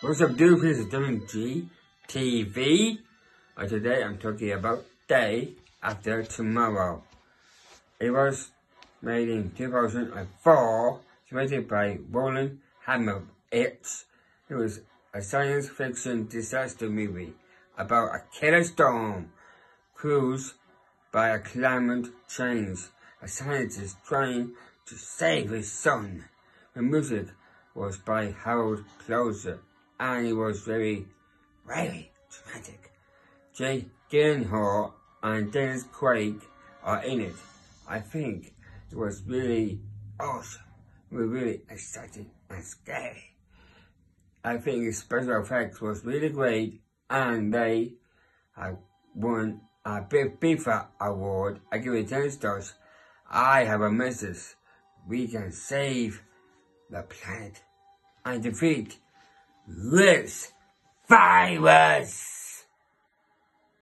What's up, dude? This is WG TV. Uh, today I'm talking about Day After Tomorrow. It was made in 2004, directed by Roland Emmerich. It was a science fiction disaster movie about a killer storm caused by a climate change. A scientist trying to save his son. The music was by Harald Kloser and it was very, very dramatic. Jake Gyllenhaal and Dennis Quaid are in it. I think it was really awesome. Really exciting and scary. I think the special effects was really great and they have won a Big FIFA award. I give it 10 stars. I have a message. We can save the planet and defeat this virus.